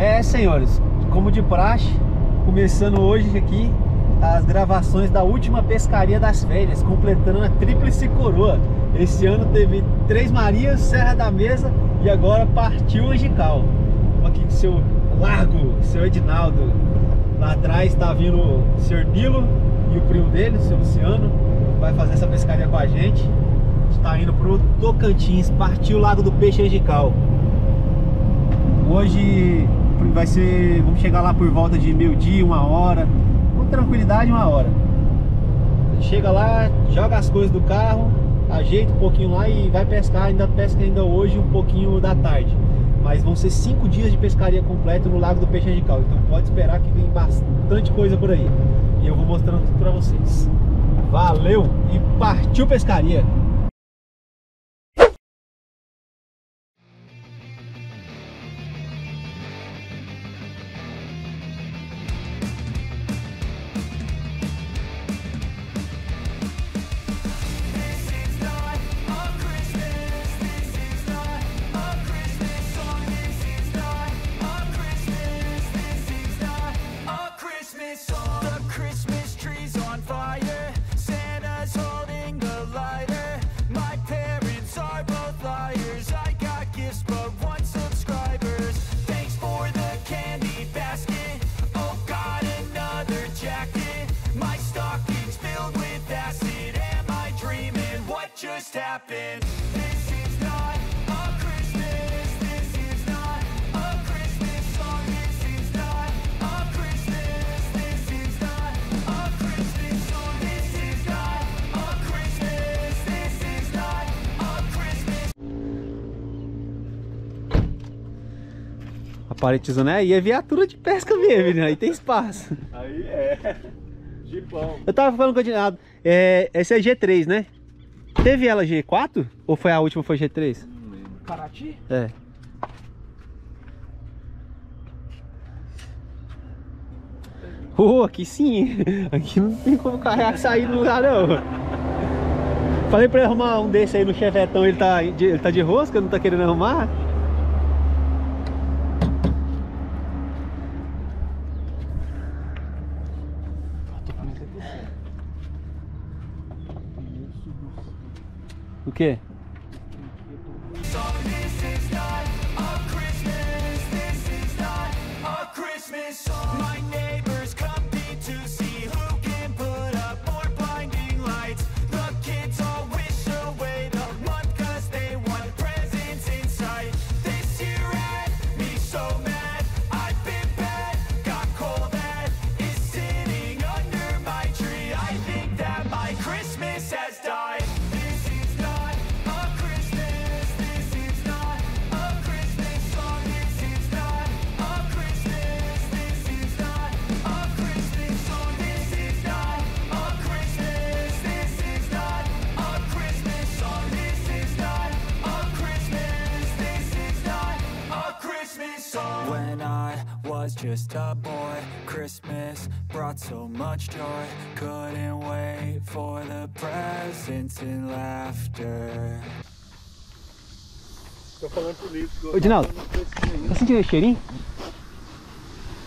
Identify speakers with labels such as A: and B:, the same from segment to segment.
A: É, senhores, como de praxe, começando hoje aqui as gravações da última pescaria das férias, completando a tríplice coroa. Esse ano teve Três Marias, Serra da Mesa e agora partiu Angical. Aqui com seu Largo, seu Edinaldo. Lá atrás está vindo o Sr. Nilo e o primo dele, o seu Luciano, vai fazer essa pescaria com a gente. Está indo pro Tocantins, partiu o Lago do Peixe Angical. Hoje vai ser, vamos chegar lá por volta de meio dia, uma hora, com tranquilidade uma hora. Chega lá, joga as coisas do carro, ajeita um pouquinho lá e vai pescar, ainda pesca ainda hoje um pouquinho da tarde. Mas vão ser cinco dias de pescaria completa no Lago do Peixe Angical, então pode esperar que vem bastante coisa por aí. E eu vou mostrando tudo pra vocês. Valeu e partiu pescaria!
B: A
A: paletizona é aí, é viatura de pesca mesmo, né? Aí tem espaço.
C: Aí é. Gipão.
A: Eu tava falando com o Edinaldo, é, esse é G3, né? Teve ela G4? Ou foi a última foi G3?
C: Paraty?
A: É. Oh, aqui sim. Aqui não tem como carregar sair do lugar não. Falei pra ele arrumar um desse aí no chevetão, ele tá, de, ele tá de rosca, não tá querendo arrumar. O quê?
B: Just a boy, Christmas brought so much joy. Couldn't wait for the presents and laughter.
C: Tô falando pro Lito.
A: Ô, Edinaldo, tá sentindo esse cheirinho?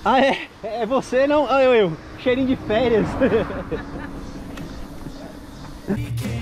A: Ah, é? É você não? Ah, eu, eu. Cheirinho de férias.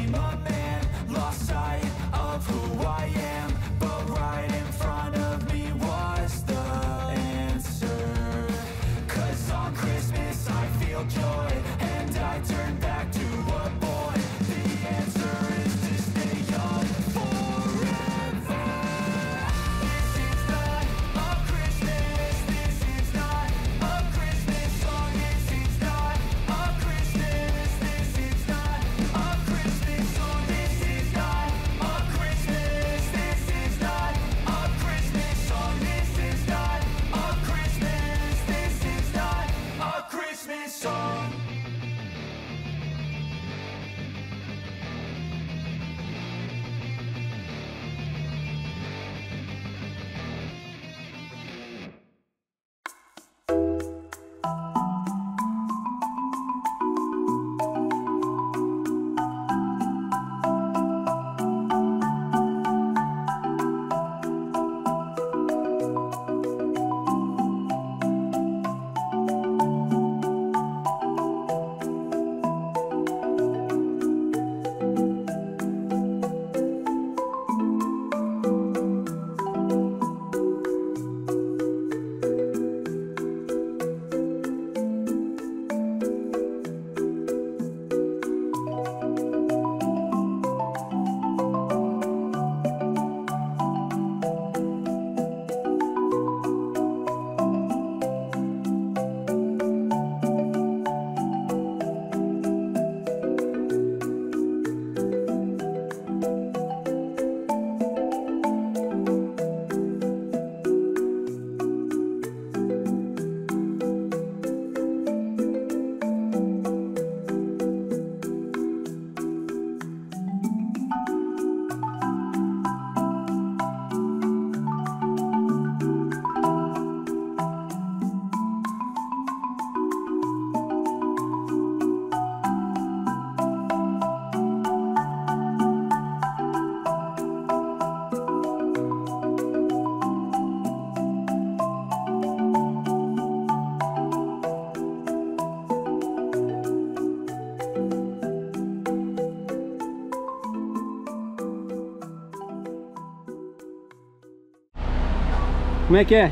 B: Como é que é?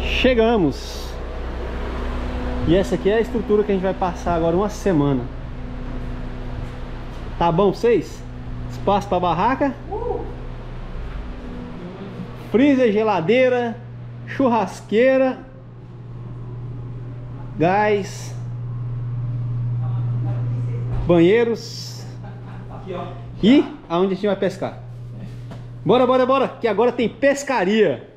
B: Chegamos! E essa aqui é a estrutura que a gente vai passar agora uma semana. Tá bom vocês? Espaço pra barraca? Freezer, geladeira, churrasqueira, gás, banheiros e aonde a gente vai pescar. Bora, bora, bora, que agora tem pescaria.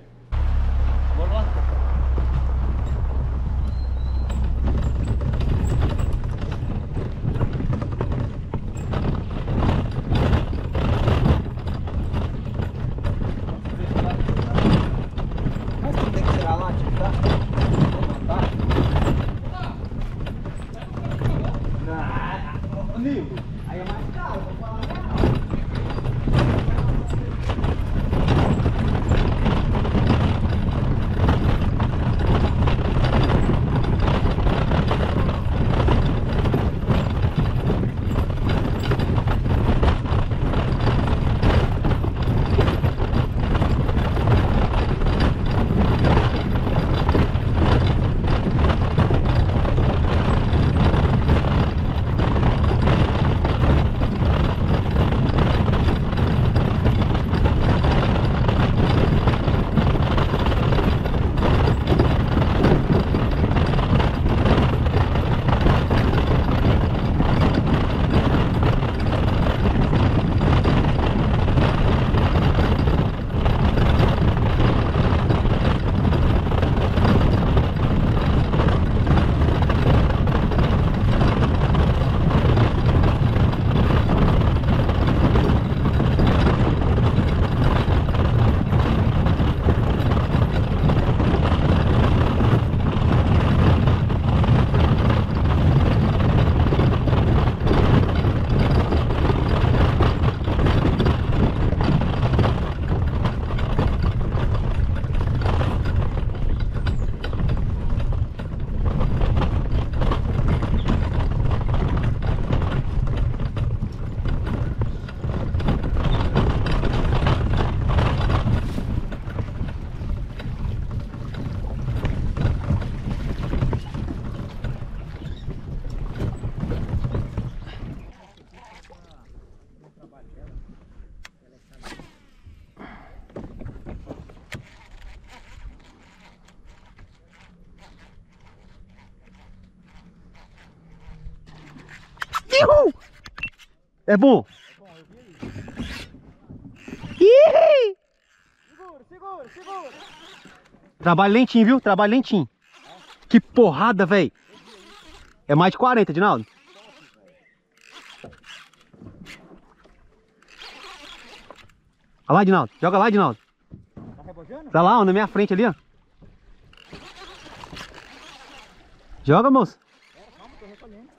C: É
B: bom? Ih!
C: Segura, segura, segura.
B: Trabalho lentinho, viu? Trabalho lentinho. Que porrada, velho. É mais de 40, Dinaldo. Olha lá, Dinaldo. Joga lá, Dinaldo.
C: Tá
B: lá, ó, na minha frente ali, ó. Joga, moço.
C: Calma, tô recolhendo.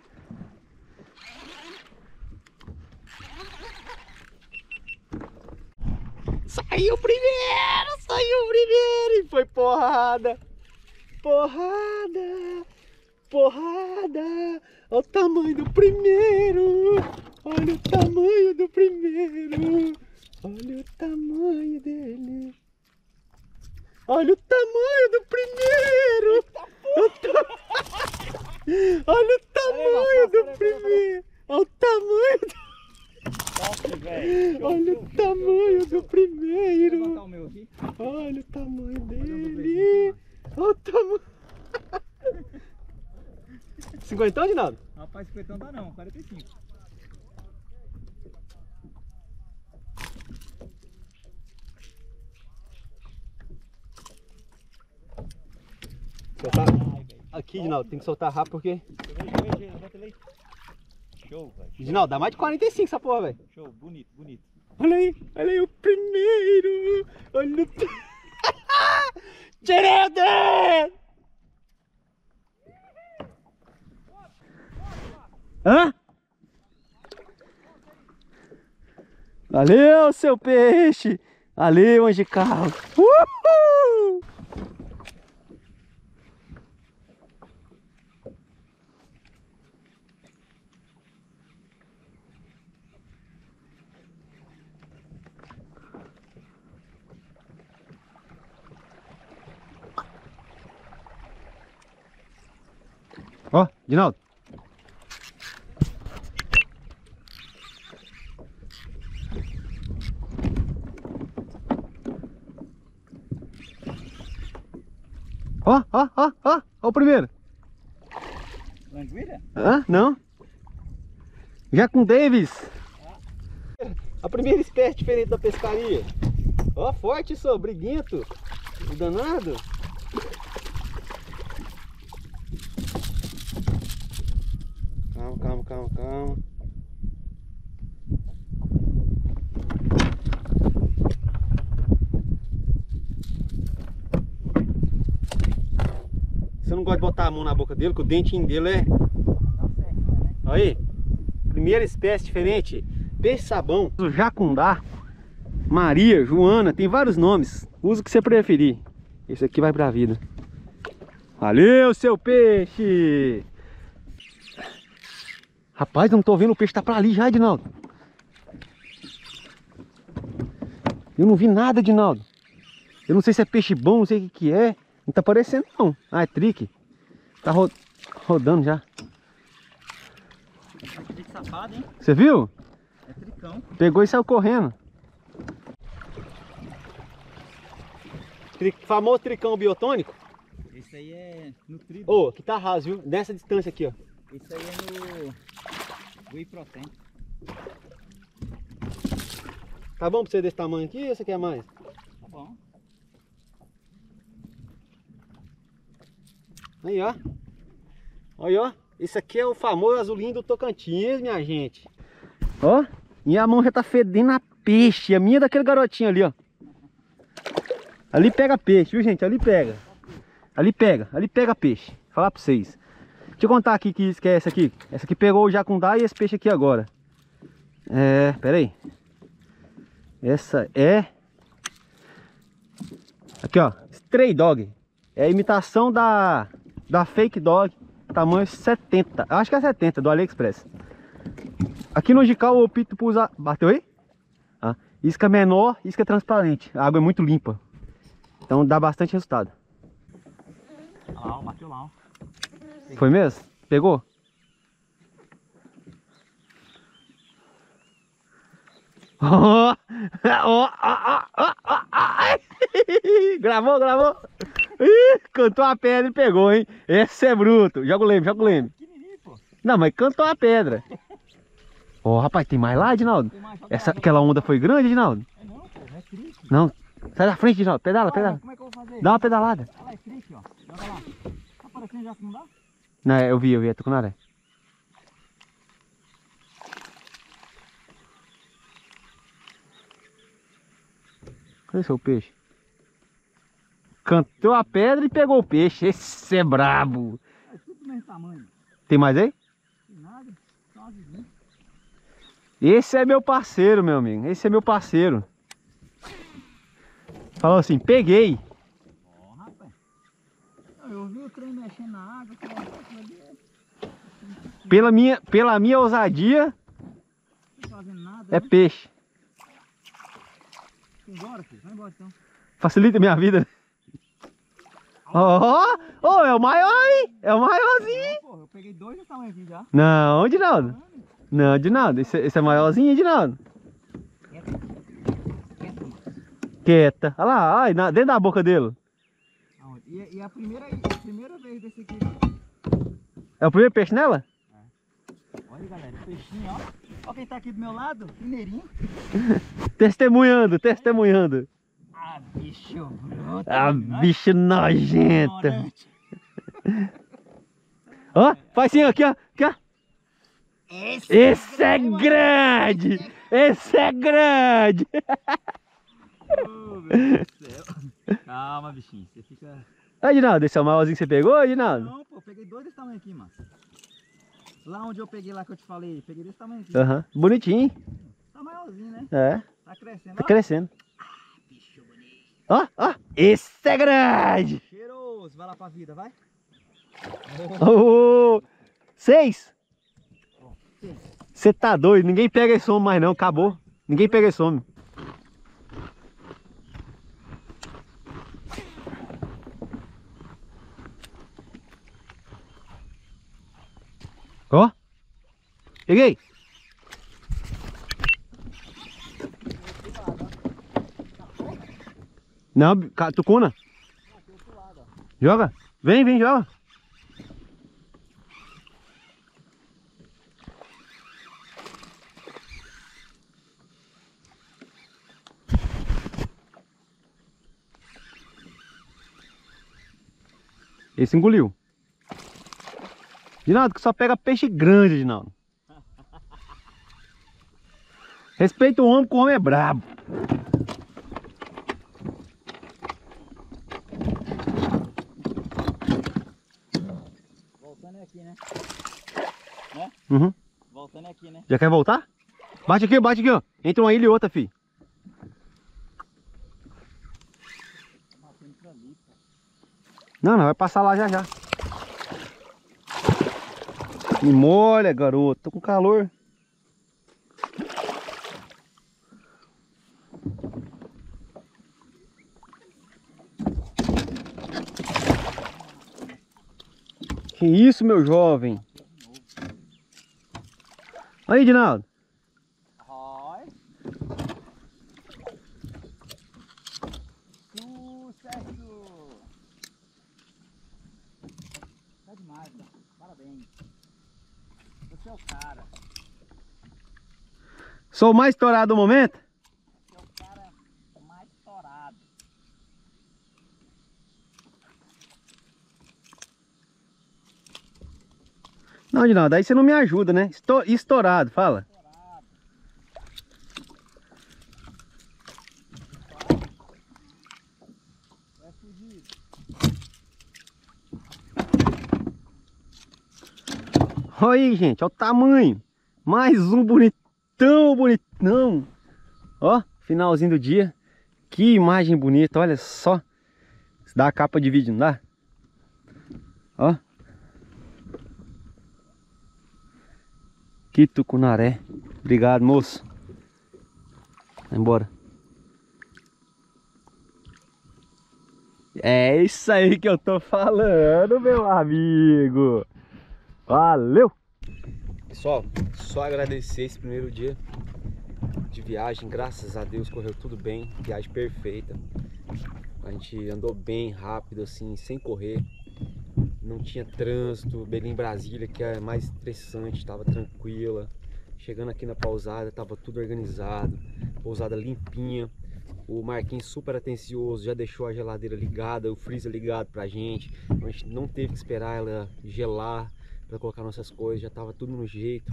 B: Saiu primeiro, saiu primeiro e foi porrada. Porrada, porrada. Olha o tamanho do primeiro. Olha o tamanho do primeiro. Olha o tamanho dele. Olha o tamanho do primeiro. Olha o tamanho do primeiro. Olha o tamanho do... Olha o tamanho do primeiro.
C: Vou botar o meu aqui.
B: Olha o tamanho
C: um
B: dele. Olha o tamanho. Cinquentão, Dinaldo?
C: Rapaz, 50 não dá não, 45.
B: Soltar. Aqui, Dinaldo, tem que soltar rápido porque.
C: Show, velho.
B: Dinaldo, dá mais de 45 essa porra, velho.
C: Show, bonito, bonito.
B: Olha aí, olha aí o primeiro. Olha o. ta- Hã? Valeu, seu peixe! Valeu, anjo carro! Uhul! Ó, oh, Dinaldo. Ó, ó, ó, ó, ó o primeiro.
C: Langueira?
B: Hã? Não? Já com Davis. A primeira espécie diferente da pescaria. Ó, forte só, briguento. O danado. Calma, calma, calma, calma. Não gosta de botar a mão na boca dele, que o dentinho dele é Aí, primeira espécie diferente, peixe-sabão. O jacundá, Maria, Joana, tem vários nomes. Usa o que você preferir. Esse aqui vai pra vida. Valeu, seu peixe! Rapaz, eu não tô vendo o peixe, tá pra ali já, Edinaldo. Eu não vi nada, Edinaldo. Eu não sei se é peixe bom, não sei o que que é. Não tá aparecendo não. Ah, é trique. Tá ro- rodando já.
C: Trick safado, hein?
B: Você viu?
C: É tricão.
B: Pegou e saiu correndo. famoso tricão biotônico?
C: Esse aí é nutrido.
B: Ô, que tá raso, viu? Nessa distância aqui, ó.
C: Esse aí é no Whey Protein.
B: Tá bom pra você desse tamanho aqui ou você quer mais?
C: Tá bom.
B: Aí, ó. Aí, ó. Esse aqui é o famoso azulinho do Tocantins, minha gente. Ó, minha mão já tá fedendo a peixe. A minha é daquele garotinho ali, ó. Ali pega peixe, viu, gente? Ali pega. Ali pega, ali pega peixe. Falar pra vocês. Deixa eu contar aqui que, que é essa aqui. Essa aqui pegou o jacundá e esse peixe aqui agora. É, pera aí. Essa é... Aqui, ó. Stray Dog. É a imitação da, da Fake Dog. Tamanho 70. Acho que é 70, do AliExpress. Aqui no Gical eu opto por usar... Bateu aí? Ah, isca menor, isca transparente. A água é muito limpa. Então dá bastante resultado.
C: Olha lá, bateu lá.
B: Foi mesmo? Pegou? Ó, ó, ó, ó, ó, ó. Gravou, gravou. Ih, cantou a pedra e pegou, hein? Esse é bruto. Joga o leme, joga o leme. Não, mas cantou a pedra. Ó, rapaz, tem mais lá, Edinaldo?
C: Tem mais, joga
B: Essa,
C: lá.
B: aquela onda foi grande, Edinaldo?
C: É não, pô. É trick.
B: Não. Sai da frente, Edinaldo. Pedala, pedala.
C: Como é que eu vou fazer?
B: Dá uma pedalada.
C: Olha lá, é trick, ó. Joga lá. Tá parecendo já que não dá?
B: Não, eu vi, eu vi. É tucunaré. Cadê seu peixe? Cantou a pedra e pegou o peixe. Esse é brabo.
C: É tudo do mesmo tamanho.
B: Tem mais aí?
C: Tem nada. Só.
B: Esse é meu parceiro, meu amigo. Esse é meu parceiro. Falou assim, peguei.
C: Ó, rapaz. Não, Eu vi o trem mexendo na água. falei, "Ah, aquilo ali é-
B: Pela minha, pela minha ousadia,
C: nada.
B: é
C: né?
B: peixe.
C: Embora, filho. Vai embora então.
B: Facilita a minha vida. Ó, oh, é o maior, hein? É o maiorzinho.
C: Não, porra, eu peguei dois desse tamanho aqui já.
B: Não, Edinaldo. Não, Edinaldo. Esse, esse é maiorzinho, Edinaldo. Quieta. Olha lá, ai, dentro da boca dele.
C: E, e a primeira, a primeira vez desse aqui.
B: É o primeiro peixe nela?
C: Olha, galera, peixinho, ó. Ó quem tá aqui do meu lado, mineirinho.
B: Testemunhando, testemunhando.
C: Ah, bicho bruto.
B: Ah, bicho nojenta.
C: ignorante.
B: Ó, faz assim, ó, aqui, ó. Aqui, ó.
C: Esse,
B: Esse é
C: grande, mano.
B: grande! Esse é grande!
C: Oh, meu céu. Calma, bichinho. Você fica.
B: Ó, Edinaldo, esse é o maiorzinho que você pegou, Edinaldo?
C: Não, pô, peguei dois desse tamanho aqui, mano. Lá onde eu peguei lá que eu te falei, peguei desse tamanho aqui.
B: Aham, bonitinho.
C: Tá maiorzinho, né?
B: É,
C: Tá crescendo.
B: tá
C: ó.
B: crescendo. Ó, ó, esse é grande!
C: Cheiroso. Vai lá pra vida, vai.
B: Ô, seis! Você tá doido, ninguém pega esse homem mais não, acabou. Ninguém pega esse homem. Peguei! Não, tucuna. Joga. Vem, vem, joga. Esse engoliu. Dinaldo, que só pega peixe grande, Dinaldo. Respeita o homem, que o homem é brabo.
C: Voltando é aqui, né?
B: Uhum.
C: Voltando é aqui, né?
B: Já quer voltar? Bate aqui, bate aqui, ó. Entre uma ilha e outra, fi. Não, não, vai passar lá já já. Me molha, garoto. Tô com calor. Que isso, meu jovem? Aí, Dinaldo.
C: Oi. Sucesso! Tá demais, cara. Parabéns. Você é o cara.
B: Sou o mais estourado do momento?
C: Você é o cara mais estourado.
B: Não, Dinaldo, aí você não me ajuda, né? Esto- Estourado, fala. Olha aí, gente, olha o tamanho. Mais um bonitão, bonitão. Ó, finalzinho do dia. Que imagem bonita, olha só. Dá a capa de vídeo, não dá? Ó. Que tucunaré. Obrigado, moço. Vai embora. É isso aí que eu tô falando, meu amigo. Valeu! Pessoal, só agradecer esse primeiro dia de viagem. Graças a Deus correu tudo bem. Viagem perfeita. A gente andou bem rápido, assim, sem correr. Não tinha trânsito. Belém Brasília, que é mais estressante, estava tranquila. Chegando aqui na pousada, tava tudo organizado. Pousada limpinha. O Marquinhos super atencioso, já deixou a geladeira ligada, o freezer ligado pra gente. A gente não teve que esperar ela gelar para colocar nossas coisas, já tava tudo no jeito.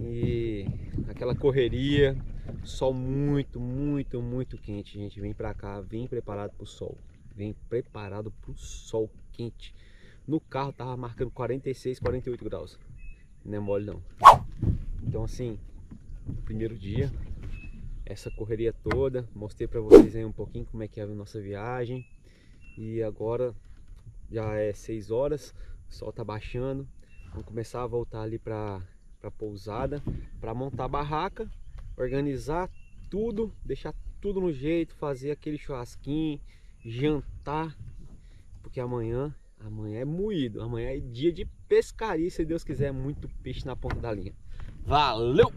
B: E aquela correria, sol muito, muito, muito quente, gente. Vem pra cá, vem preparado pro sol. Vem preparado pro sol quente. No carro tava marcando 46, 48 graus. Não é mole não. Então assim, primeiro dia, essa correria toda, mostrei pra vocês aí um pouquinho como é que é a nossa viagem. E agora já é 6 horas, o sol tá baixando. Vamos começar a voltar ali pra, pra pousada, pra montar a barraca, organizar tudo, deixar tudo no jeito, fazer aquele churrasquinho, jantar, porque amanhã, amanhã é moído, amanhã é dia de pescaria, se Deus quiser, muito peixe na ponta da linha. Valeu!